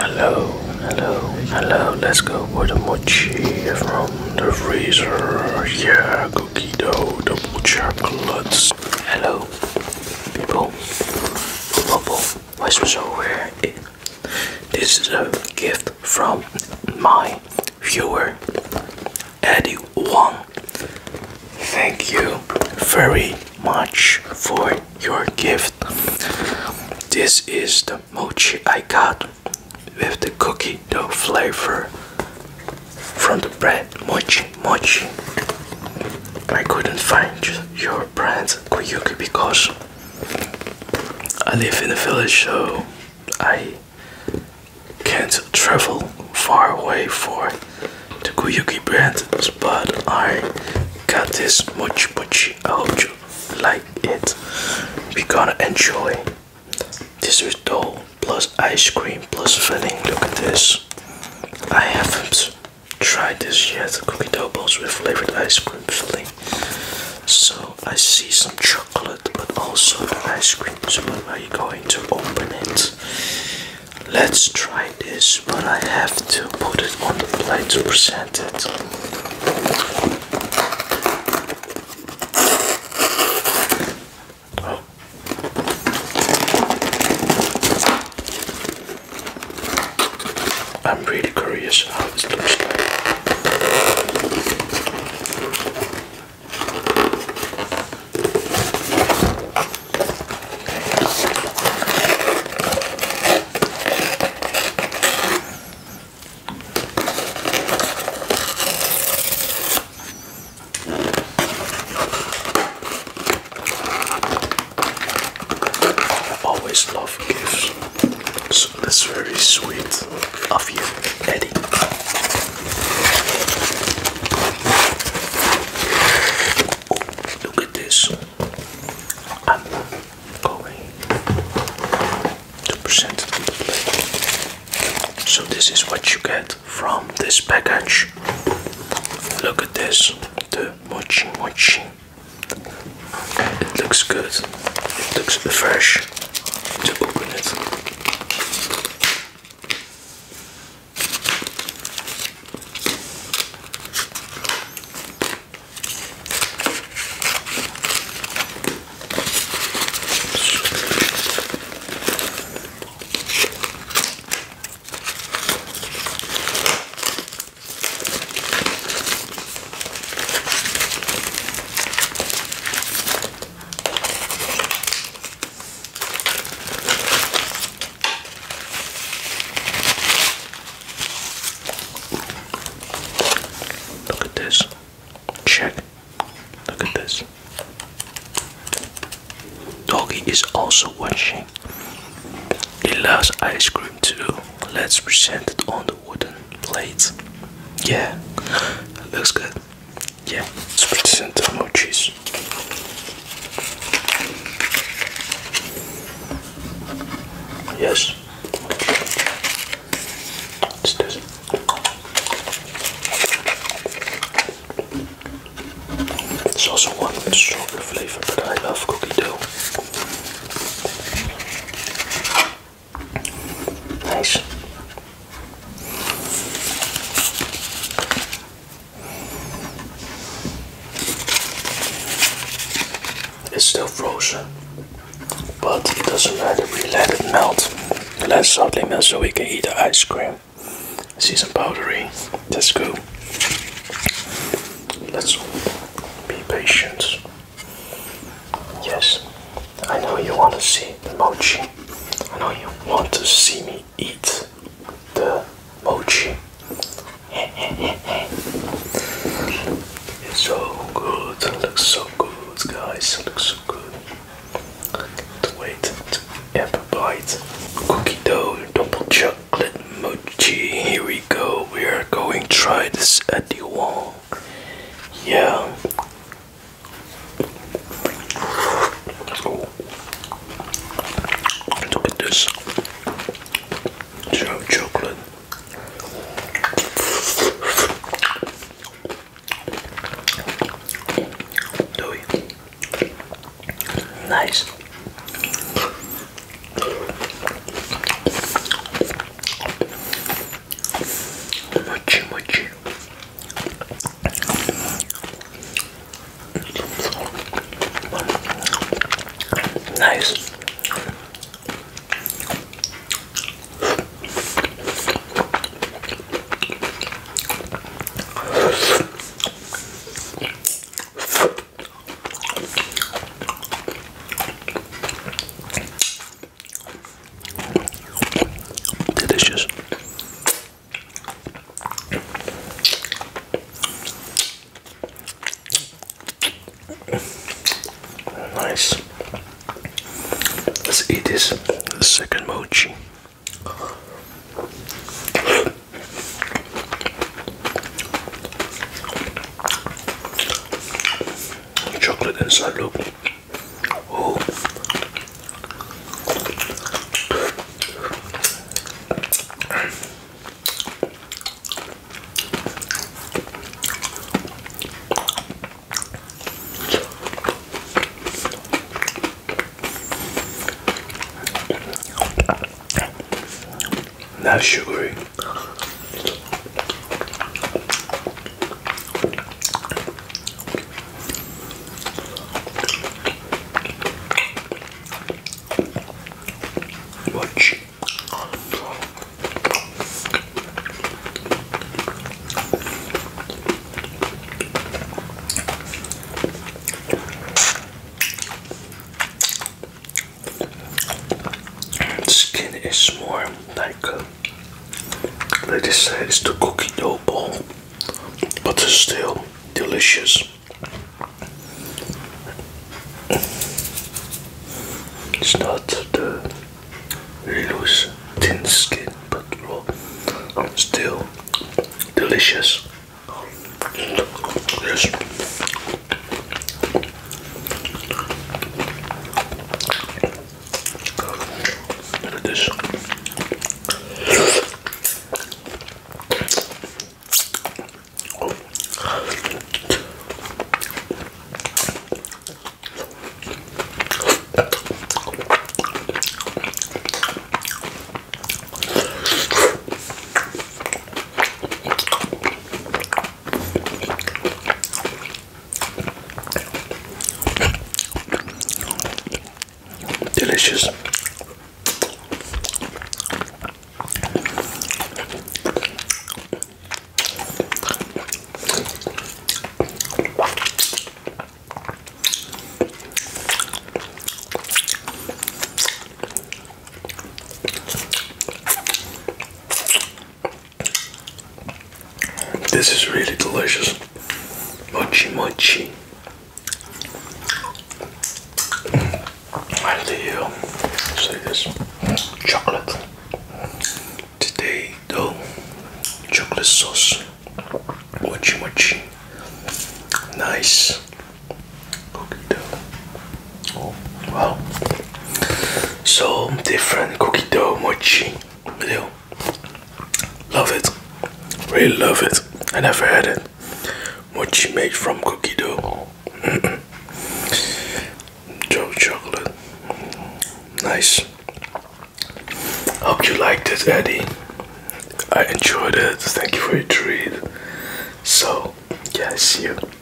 Hello, hello, hello. Let's go for the mochi from the freezer. Yeah, cookie dough, double chocolates. Hello, people. Bubble, what's over here? This is a gift from my viewer, Eddie Wong. Thank you very much for your gift. This is the mochi I got with the cookie dough flavor from the bread Wochi Mochi. I couldn't find your brand Kuyuki because I live in a village so I can't travel far away for the Kuyuki brand but I got this Wochi Mochi. I hope you like it. We're gonna enjoy this is dough plus ice cream plus filling. Look at this. I haven't tried this yet. Cookie dough balls with flavored ice cream filling. So I see some chocolate, but also ice cream. So when are you going to open it? Let's try this, but I have to put it on the plate to present it. Oh. I'm really curious how it looks like. I always love gifts, so that's very sweet of you, Eddie. Oh, look at this. I'm going to present it on the. So this is what you get from this package. Look at this, the mochi mochi. It looks good. It looks fresh to open it. Look at this. Check. Look at this. Doggy is also watching. He loves ice cream too. Let's present it on the wooden plate. Yeah, looks good. Yeah, let's present the mochis. Yes. It's this. There's also one with strawberry flavor, but I love cookie dough. Nice. It's still frozen, but it doesn't matter. We let it melt. Let it slightly so we can eat the ice cream. See some powdery. That's good. Let's be patient. Yes, I know you want to see the mochi. I know you want to see me eat the mochi. nice. second mochi. Chocolate inside, look. It's not the loose thin skin, but raw. Still delicious. Yes. Look at this. Delicious. This is really delicious. Mochi mochi. And the um, say this chocolate. Today though, chocolate sauce. Mochi mochi. Nice. Cookie dough. Oh wow. So different cookie dough mochi. Video. Love it. Really love it. I never had it. Mochi made from cookie dough. Joe chocolate. Nice. Hope you liked it, Eddie. I enjoyed it. Thank you for your treat. So, yeah, see you.